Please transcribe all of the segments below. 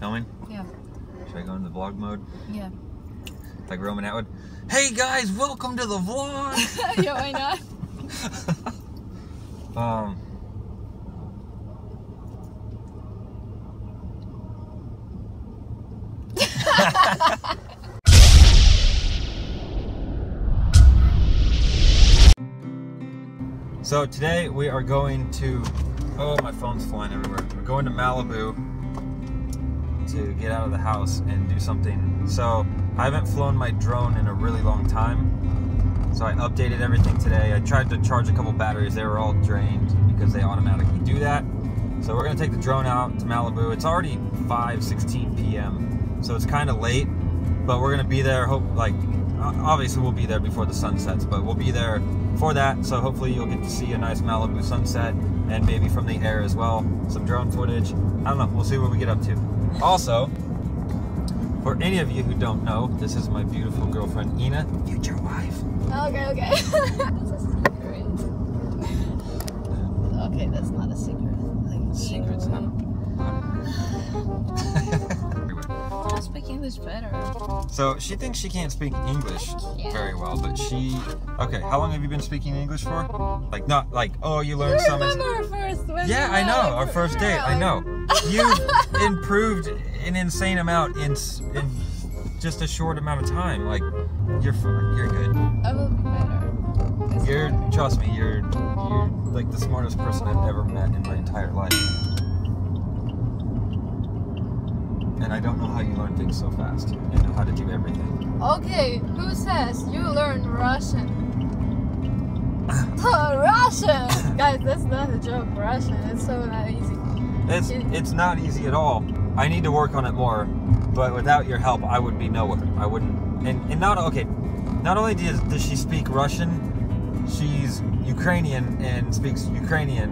Filming? Yeah. Should I go into the vlog mode? Yeah. Like Roman Atwood? Hey guys, welcome to the vlog! yeah, why not? um. so today we are going to. Oh, my phone's flying everywhere. We're going to Malibu to get out of the house and do something. So I haven't flown my drone in a really long time. So I updated everything today. I tried to charge a couple batteries. They were all drained because they automatically do that. So we're gonna take the drone out to Malibu. It's already 5:16 p.m. So it's kind of late, but we're gonna be there. Hope like obviously we'll be there before the sun sets, but we'll be there for that. So hopefully you'll get to see a nice Malibu sunset and maybe from the air as well, some drone footage. I don't know. We'll see what we get up to. Also, for any of you who don't know, this is my beautiful girlfriend Inna, future wife. Okay, okay. That's a secret. Okay, that's not a secret. Like, Secrets, huh? I speak English better. so she thinks she can't speak English Yeah. very well, but she. Okay, how long have you been speaking English for? Like not like oh you You learned some. Remember our first when Yeah, I know our first date. I know. You've improved an insane amount in in just a short amount of time. Like you're you're good. I will be better. It's You're better. trust me. You're you're like the smartest person I've ever met in my entire life. And I don't know how you learn things so fast and know how to do everything. Okay, who says you learn Russian? Russian! Guys, that's not a joke. Russian. It's so not easy. It's it's not easy at all. I need to work on it more, but without your help, I would be nowhere. I wouldn't. And and not okay. Not only does does she speak Russian, she's Ukrainian and speaks Ukrainian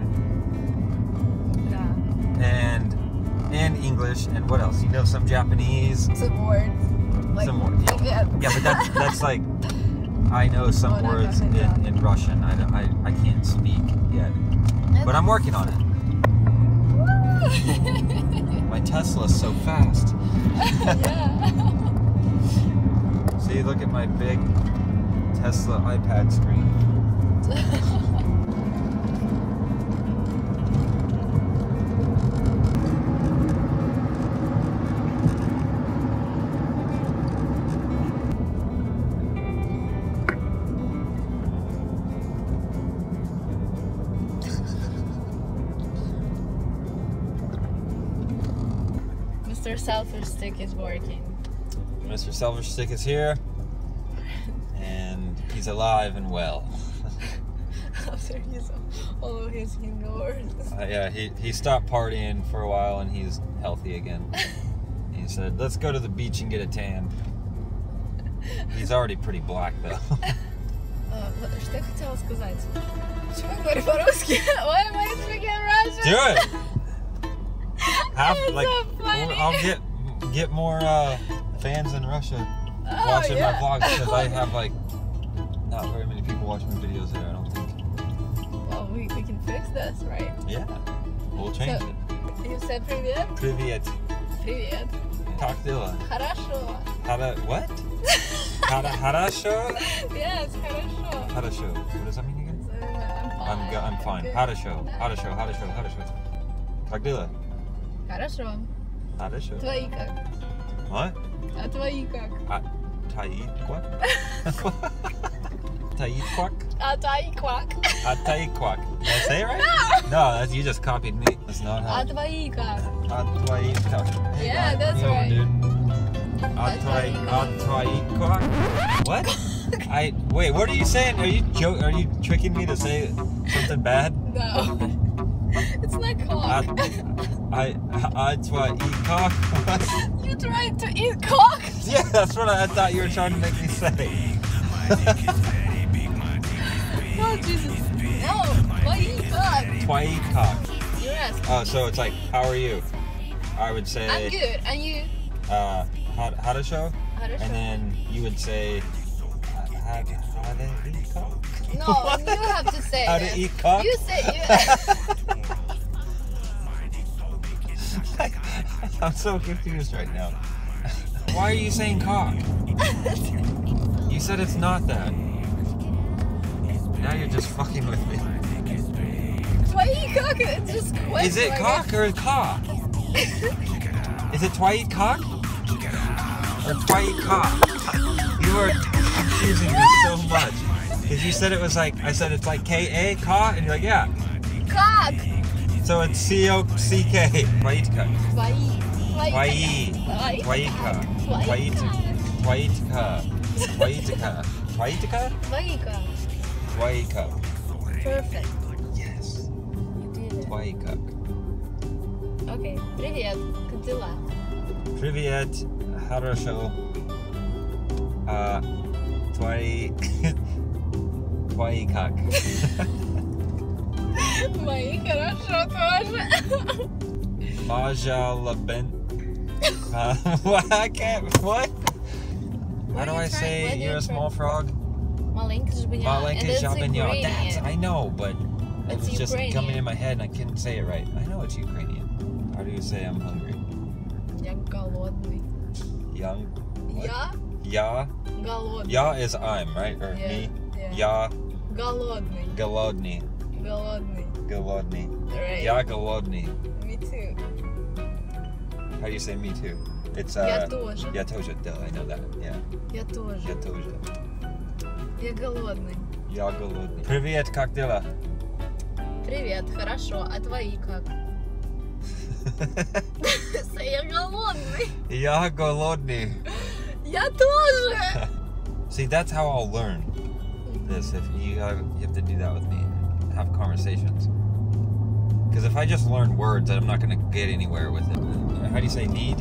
Yeah. and and English and what else? You know some Japanese. Some words. Like, Some more. Yeah, Yeah. yeah but that's that's like I know some Oh, no, words in, in Russian. I, I I can't speak yet, but I'm working on it. My Tesla's so fast. See, look at my big Tesla iPad screen. Mr. Selfish Stick is working. Mr. Selfish Stick is here, and he's alive and well. After he's all of his indoors. Uh, yeah, he, he stopped partying for a while, and he's healthy again. He said, "Let's go to the beach and get a tan." He's already pretty black though. Uh, что я хотела сказать? Почему я говорю по-русски? Why am I speaking Russian? Do it. Have It's like so funny. I'll get get more uh, fans in Russia Oh, watching yeah. my vlogs because I have like not very many people watching my videos there. I don't think. Well, we, we can fix this, right? Yeah, we'll change So- it. You said привет? Привет. Привет. Как дела? Хорошо. Hara what? Hara Harasho? Yes, хорошо. Harasho. What does that mean again? So, uh, I'm I'm go- I'm fine. Good. Harasho. Harasho. Harasho. Harasho. Как дела? Хорошо. Harasho. Твои как? What? А твои как? А, Таит quack? Taid quack? А твои как? A Taid quack. Did I say it right? No, that's, you just copied me. That's not how. А твои как? A Taid quack. Hey, Yeah, guy, that's yo, right. Dude. A A Taid Taid a Taid quack. What? I wait. What are you saying? Are you joke? Are you tricking me to say something bad? No. it's not cock. I, I, I try eat cock. you tried to eat cock? Yeah, that's what I, I thought you were trying to make me say. oh, Jesus. No, twy cock. eat cock. Yes. Oh, so it's like, how are you? I would say. I'm good, and you? Uh, how, how to show? How to show. And then you would say, how to eat cock? No, what? you have to say. How to eat cock? You say, you. I'm so confused right now. Why are you saying cock? you said it's not that. Now you're just fucking with me. Why are you cock? It's just quick. Is it cock it? or cock? Is it twite cock? Or twite cock? You are confusing me so much. Because you said it was like, I said it's like K-A, cock, and you're like, yeah. Cock. So it's C-O-C-K, twite cock. Twite K. Twait cock. Твои. Твои. Твои. Twaitka. Твои. Twaitka. Twaitka. Twaitka? Твои как? Twaika. Perfect. Yes. You did it. Twaika. Окей. Привет. Как дела? Привет. Хорошо. А, твои... Твои как? Мои хорошо тоже. Majala ben... Uh, what? I can't... What? How What do are you I trying- say what are you you're a small frog? Маленький жабеня. Маленький And it's жабеня. That's, Ukrainian. I know, but it It's was just Ukrainian. coming in my head and I couldn't say it right. I know it's Ukrainian. How do you say I'm hungry? Я голодный. Young? What? Я Ya? голодный. Ya is I'm, right? Or Yeah, me? yeah. Ya Голодный. голодный. Голодный. Голодный. Right. Я голодный. Me too. How do you say me too? It's Я uh тоже. Я тоже, duh, I know that. Yeah. Я тоже. Я тоже. Я голодный. Я голодный. Привет, как дела? Привет, хорошо. А твои как? Я голодный. Я голодный. Я тоже. See, that's how I'll learn this. If you gotta, you have to do that with me and have conversations. Because if I just learn words, I'm not gonna get anywhere with it. How do you say need?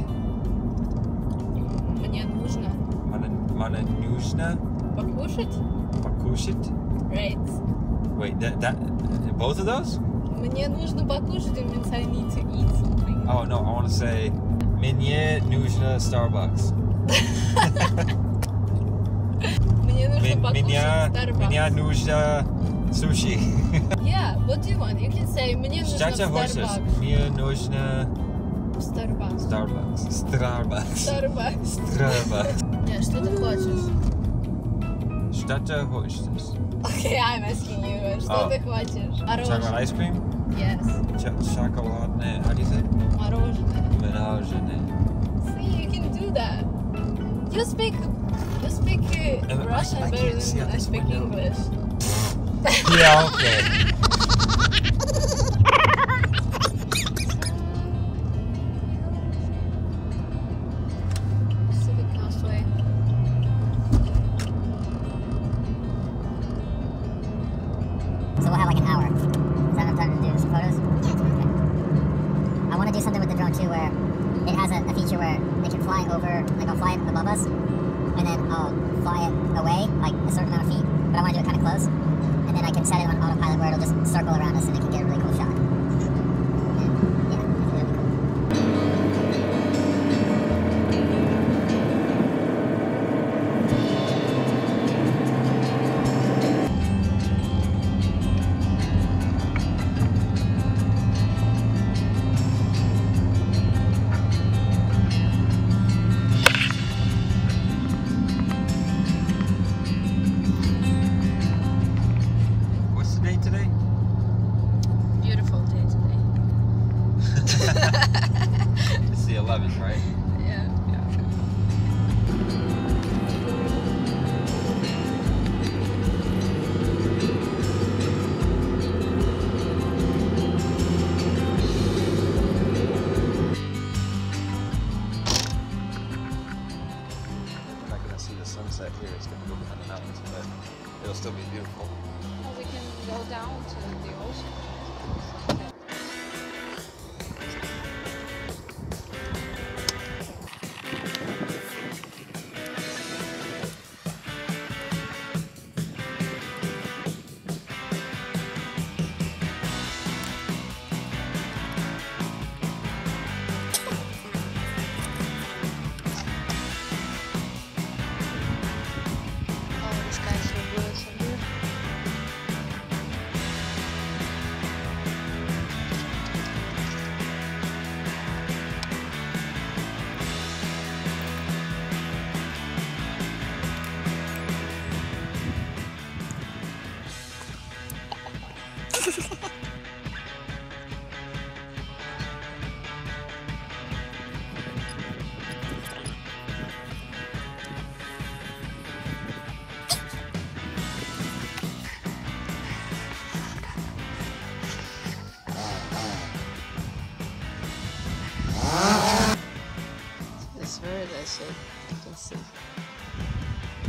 Мне нужно Mana, mana нужно покушать. покушать? Right. Wait, that, that both of those? Мне нужно покушать. It means I need to eat something. Oh no, I want to say мне нужно Starbucks. Мне нужно Мен- покушать Меня, Starbucks. меня нужно sushi. Yeah, what do you want? You can say мне нужно Что в ты хочешь? Starbucks. Мне нужно Starbucks. Starbucks. Starbucks. Starbucks. Starbucks. Нет, что ты хочешь? Что ты хочешь? Okay, I'm asking you. Что Oh. ты хочешь? Chocolate Мороженое. ice cream? Yes. Ch- шоколадное, how do you say? Мороженое. Мороженое. See, you can do that. You speak, you speak uh, Uh, I- Russian I better can't see than out I this speak window. English. Yeah, okay.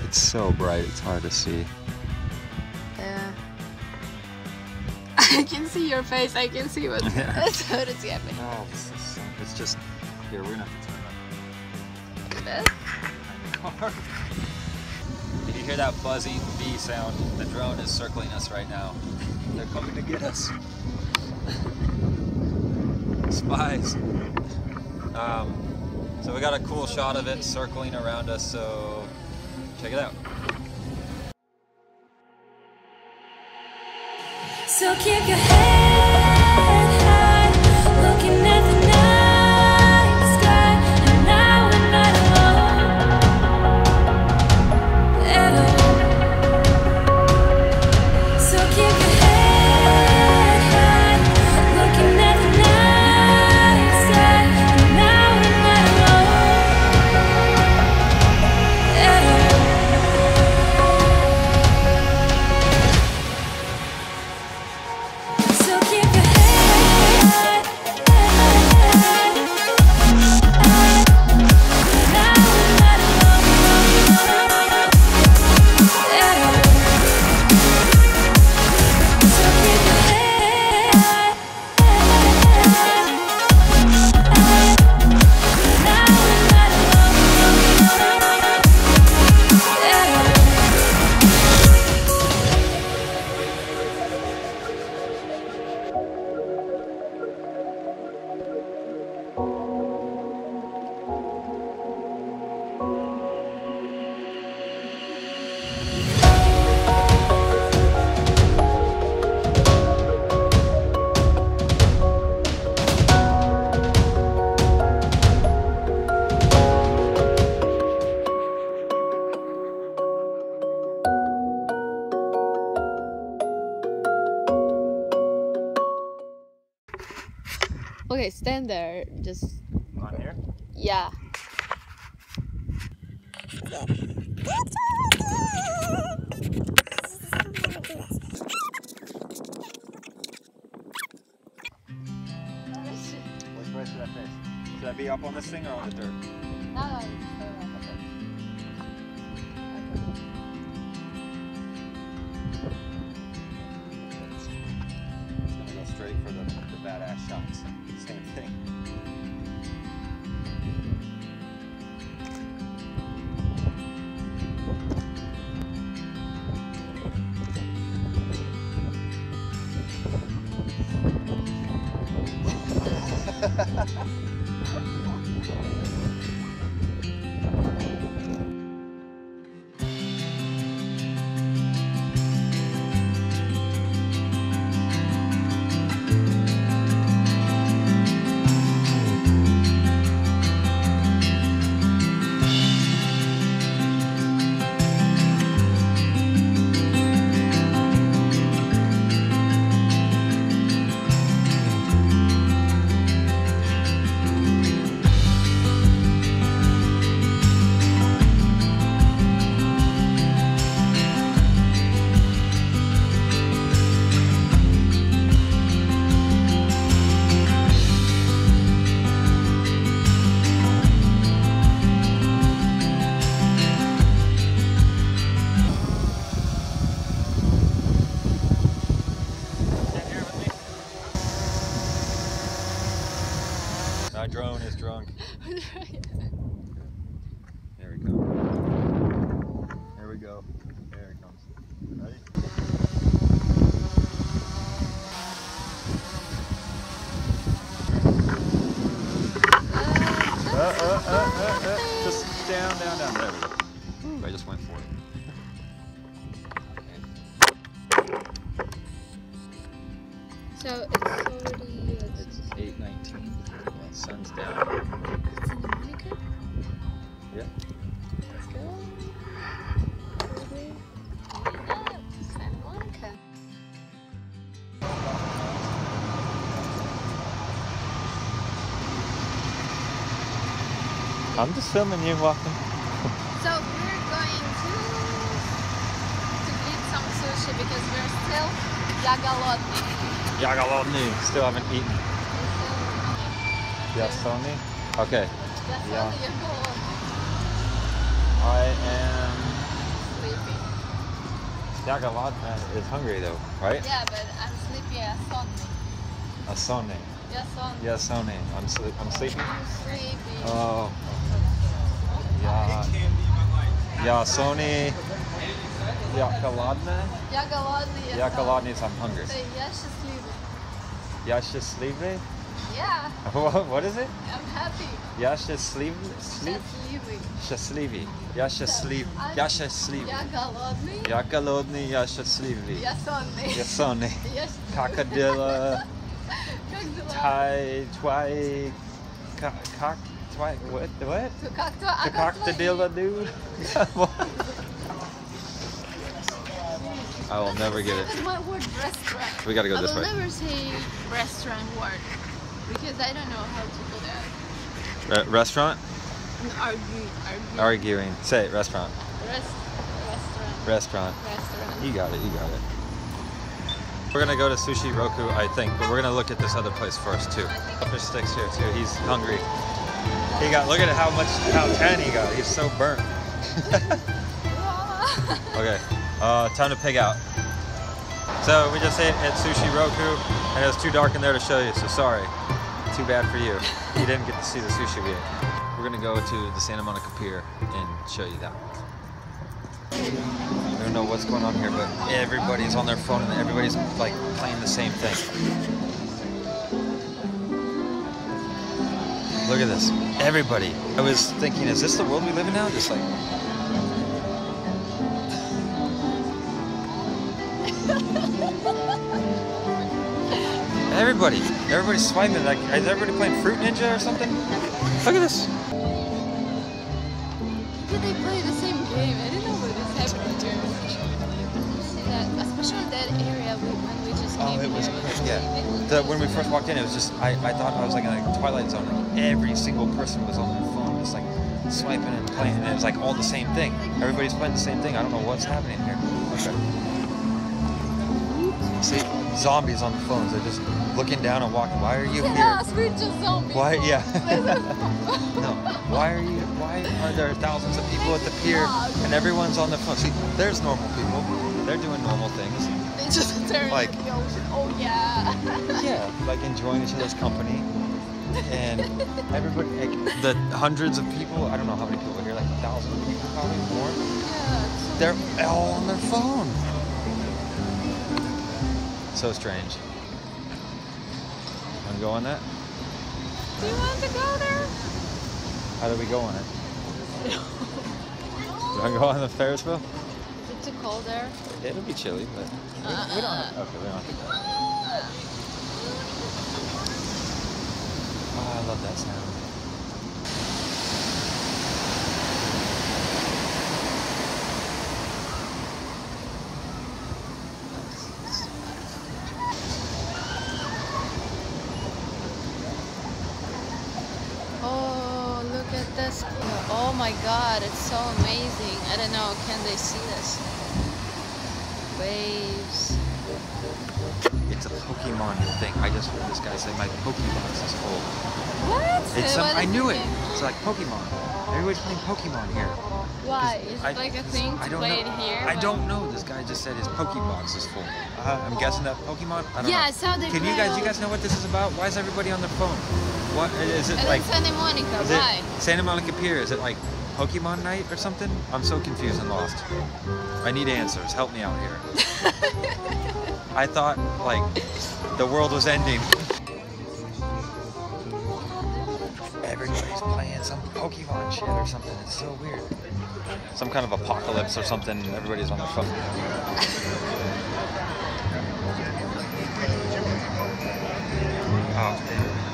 It's so bright, it's hard to see. Yeah. I can see your face. I can see what Yeah. what is happening. Oh, it's, it's- it's just here. We're gonna have to turn Look at that. up car. Did you hear that buzzy bee sound? The drone is circling us right now. They're coming to get us. Spies. Um, so we got a cool shot of it circling around us. So check it out. So keep your head stand there. Just On here? yeah. Which way should I face? Should I be up on this thing or on the dirt? Same thing. Sun's down. Santa Monica. Yeah. Let's go. Sweet. Santa Monica. I'm just filming you walking. So we're going to to eat some sushi because we're still Yagalotni. Yagalotni. Still haven't eaten. Yes, Tony? Okay. Just yeah. I am... Sleepy. Jagalatna is hungry though, right? Yeah, but I'm sleepy Asone. Asone. Yes, Sony. Yes, Sony. I'm, sleep I'm sleepy? I'm sleepy. Oh. Yeah. Yeah, Sony... Jagaladna? Jagaladna, yes. Jagaladna is I'm hungry. Yes, she's sleepy. Yes, she's sleepy? Yeah, What what is it? I'm happy. Yashaslive. Sleep. Счастливый. Счастливый. Я счастлив. Я счастлив. Я голодный. Я голодный, я счастливый. Я сонный. Я сонный. Я щ- Какадilla. Как дела? Тай, твай, как, как, твай, what, what? Ну, Как то? А The как твои? cockadilla, dude? I will never get it. Even my word restaurant. We gotta go I this will way. never say restaurant word because I don't know how to do that. Re- restaurant? Argue, argue. Arguing. Say it, restaurant. Rest, restaurant, Restaurant. restaurant. You got it, you got it. We're gonna go to Sushi Roku, I think, but we're gonna look at this other place first too. Fish sticks here too. He's hungry. He got. Look at how much, how tan he got. He's so burnt. okay, uh, time to pig out. So we just ate at Sushi Roku, and it was too dark in there to show you. So sorry. Too bad for you. You didn't get to see the sushi ate. We're gonna go to the Santa Monica Pier and show you that. I don't know what's going on here, but everybody's on their phone and everybody's like playing the same thing. Look at this. Everybody. I was thinking, is this the world we live in now? Just like. Everybody. Everybody's swiping. Like, is everybody playing Fruit Ninja or something? Look at this. Did they play the same game? I didn't know what is happening here. See that, especially that area we, when we just came Oh, came it was here. crazy. Yeah. The, when we first walked in, it was just I, I thought I was like in a Twilight Zone. Like every single person was on their phone, just like swiping and playing, and it was like all the same thing. Everybody's playing the same thing. I don't know what's happening here. Okay. See, zombies on the phones. They're just looking down and walking. Why are you here? Yes, we're just zombies. Why? Yeah. no. Why are you? Why are there thousands of people at the pier and everyone's on the phone? See, there's normal people. They're doing normal things. They just staring Like- at the ocean. Oh yeah. Yeah, like enjoying each other's company. And everybody, like the hundreds of people, I don't know how many people are here, like thousands of people, probably more. yeah. They're all on their phone. So strange. Want to go on that? Do you want to go there? How do we go on it? Do you want to go on the Ferris wheel? Is it too cold there? It'll be chilly, but uh, we, we don't have, uh. okay, we don't have to go. Oh, I love that sound. Oh, look at this. Oh my god, it's so amazing. I don't know, can they see this? Waves. It's a Pokemon thing. I just heard this guy say my Pokebox is full. What? It's some, What I knew it. It's like Pokemon. Everybody's playing Pokemon here. Why? Is I- it like a thing I to don't play know. it here? I don't know. This guy just said his Pokebox is full. Uh, I'm guessing that Pokemon. I don't Yeah, know. I saw they Can you guys? You guys know what this is about? Why is everybody on their phone? What is it And like? Santa Monica, Is why? it Santa Monica Pier? Is it like Pokemon night or something? I'm so confused and lost. I need answers. Help me out here. I thought like the world was ending. Everybody's playing some Pokemon shit or something. It's so weird. Some kind of apocalypse or something. Everybody's on their phone. Oh.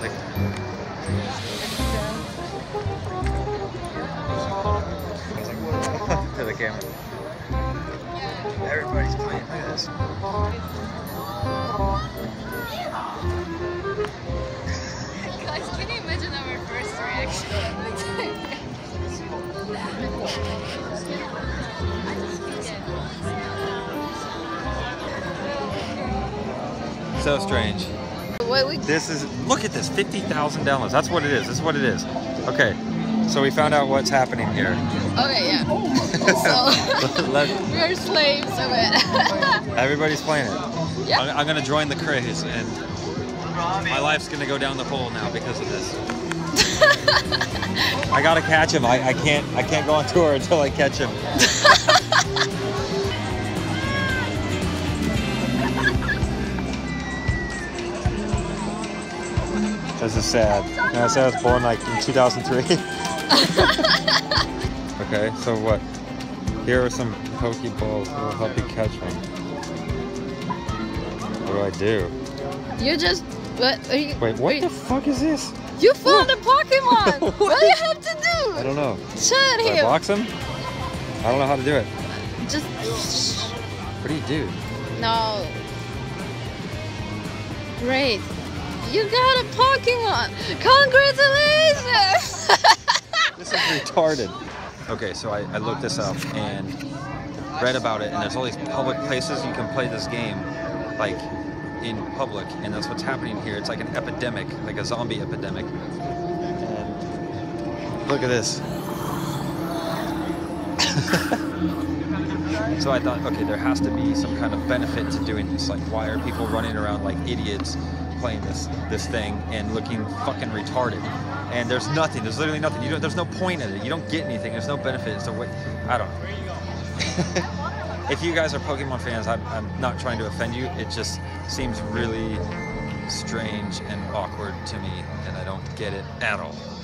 Like, to the camera. Everybody's playing. Look at this. Guys, can you imagine our first reaction? So strange. what we This is look at this, fifty thousand dollars. That's what it is. This is what it is. Okay, So we found out what's happening here. Okay, yeah. so we are slaves of it. everybody's playing it. Yeah. I'm, I'm gonna join the craze, and my life's gonna go down the hole now because of this. I gotta catch him. I, I can't. I can't go on tour until I catch him. This is sad. And I said I was born like in 2003. Okay, so what? Here are some Pokeballs that will help you catch one. What do I do? You just what? Are you, Wait, what the fuck is this? You found a Pokemon. what do you have to do? I don't know. Shut Do I him. box him? I don't know how to do it. Just What do you do? no. Great. You got a Pokemon. Congratulations. This is retarded. Okay, so I, I looked this up and read about it, and there's all these public places you can play this game, like in public, and that's what's happening here. It's like an epidemic, like a zombie epidemic. And look at this. so I thought, okay, there has to be some kind of benefit to doing this. Like, why are people running around like idiots playing this this thing and looking fucking retarded? And there's nothing. There's literally nothing. You don't. There's no point in it. You don't get anything. There's no benefit. So wait, I don't know. if you guys are Pokemon fans, I'm, I'm not trying to offend you. It just seems really strange and awkward to me, and I don't get it at all.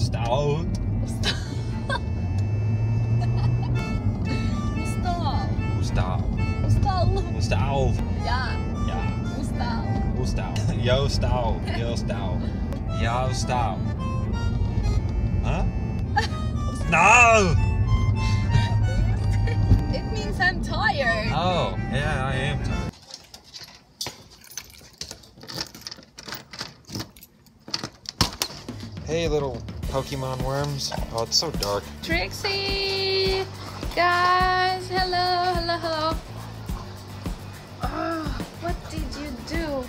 Yo, style. Style. Style. Style. Style. Yeah. Yeah. Style. Yo, style. Yo, style. Yo, style. Huh? No! It means I'm tired. Oh, yeah, I am tired. Hey, little Pokemon worms. Oh, it's so dark. Trixie! Guys, hello, hello, hello. Oh, what did you do?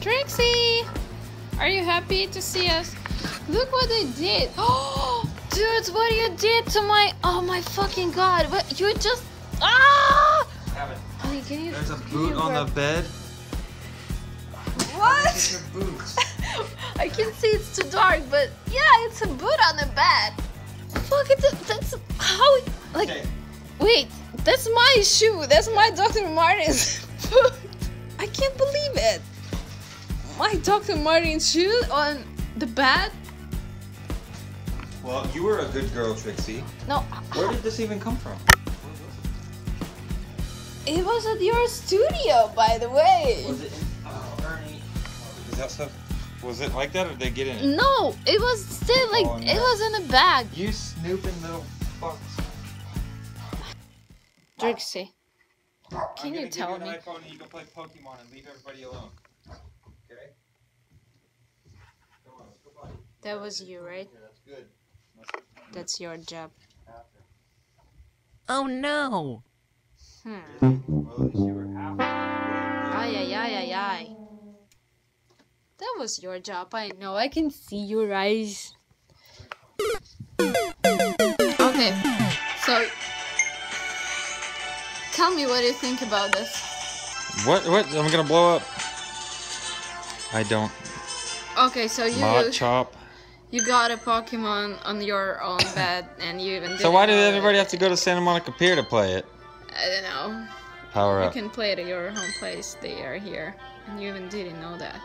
Trixie! Are you happy to see us? Look what they did! Oh, dudes, what you did to my. Oh my fucking god! What you just. Ah! Can you. There's a can boot you on the bed. Your boots. I can see it's too dark, but yeah, it's a boot on the bed. Fuck, it's a, that's how it, like. Okay. Wait, that's my shoe. That's my Dr. Martens boot. I can't believe it. My Dr. Martens shoe on the bed. Well, you were a good girl, Trixie. No, Where did this even come from? it was at your studio, by the way. That stuff? Was it like that, or did they get in it? No, it was still like Oh, it was in a bag. You snooping little fucks. Trixie, I'm can you give tell an me? iPhone and you can play Pokemon and leave everybody alone. Okay? Come on, let's go potty. That was you, right? Yeah, that's good. That's your job. Oh no! Hmm. Well, at least you were half. Ay, ay, ay, ay, ay. That was your job. I know. I can see your eyes. Okay, so tell me what you think about this. What? What? I'm gonna blow up. I don't. Okay, so you Mott chop. you got a Pokemon on your own bed, and you even So why did everybody it. have to go to Santa Monica Pier to play it? I don't know. Power You up. can play it at your home place. They are here, and you even didn't know that.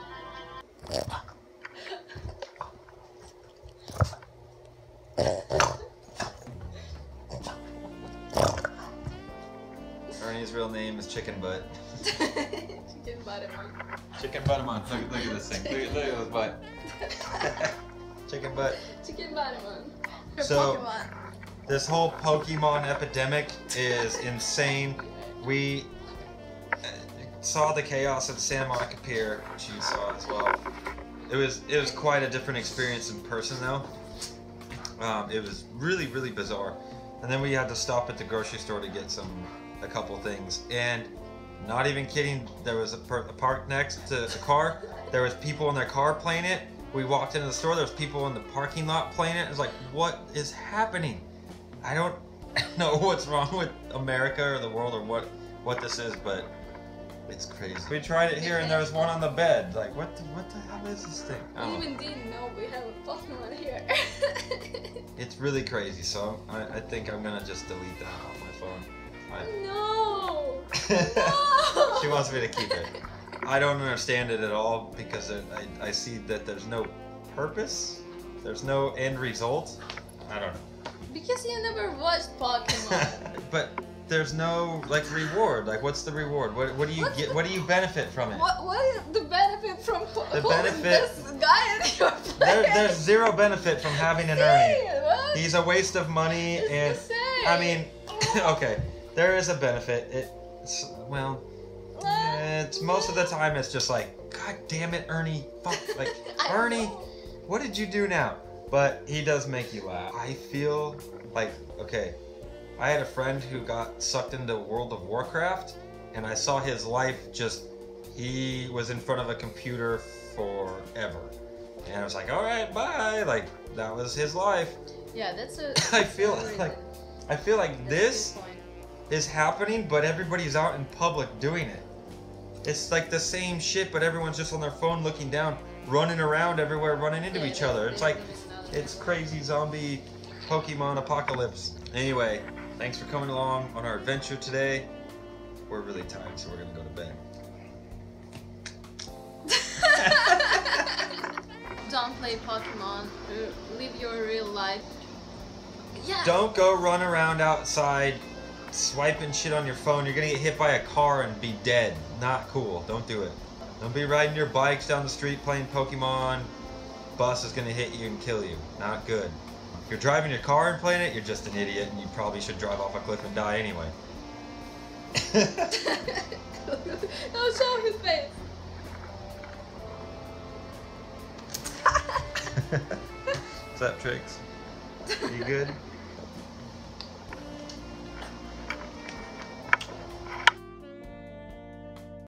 Ernie's real name is Chicken Butt. Chicken buttermilk. Chicken Buttermon. Look, look at this thing. Look, look at this butt. Chicken Butt. Chicken. For So- Pokemon. This whole Pokemon epidemic is insane. We saw the chaos at Santa Monica Pier, which you saw as well. It was it was quite a different experience in person though. Um, it was really really bizarre. And then we had to stop at the grocery store to get some a couple things. And not even kidding, there was a, per, a park next to the car. There was people in their car playing it. We walked into the store. There was people in the parking lot playing it. It was like, what is happening? I don't know what's wrong with America or the world or what what this is, but it's crazy. We tried it here, and there was one on the bed. Like, what the what the hell is this thing? I I don't even didn't know we have a Pokemon here. It's really crazy. So I, I think I'm gonna just delete that off my phone. I... Oh, no. I, she wants me to keep it. I don't understand it at all because it, I, I see that there's no purpose, there's no end result. I don't know. Because you never watched Pokemon. but there's no like reward. Like, what's the reward? What, what do you What's get? the- What do you benefit from it? what what is the benefit from The benefit- this guy that you're There, there's zero benefit from having an Ernie. what? He's a waste of money, and I mean, okay, there is a benefit. It's well, uh, it's most of the time it's just like, God damn it, Ernie, fuck, like Ernie, what did you do now? But he does make you laugh. I feel like okay, I had a friend who got sucked into World of Warcraft, and I saw his life just. He was in front of a computer forever, and I was like, all right, bye. Like that was his life. Yeah, that's a. I feel really like I feel like this is happening, but everybody's out in public doing it. It's like the same shit, but everyone's just on their phone looking down, running around everywhere, running into Yeah, each other. It's like it's crazy zombie Pokemon apocalypse. Anyway, thanks for coming along on our adventure today. We're really tired, so we're gonna go to bed. Don't play Pokemon. Live your real life. Yeah. Don't go run around outside swiping shit on your phone. You're gonna get hit by a car and be dead. Not cool. Don't do it. Don't be riding your bikes down the street playing Pokemon. Bus is gonna hit you and kill you. Not good. If you're driving your car and playing it, you're just an idiot and you probably should drive off a cliff and die anyway. no, show his face. What's up, Tricks? You good?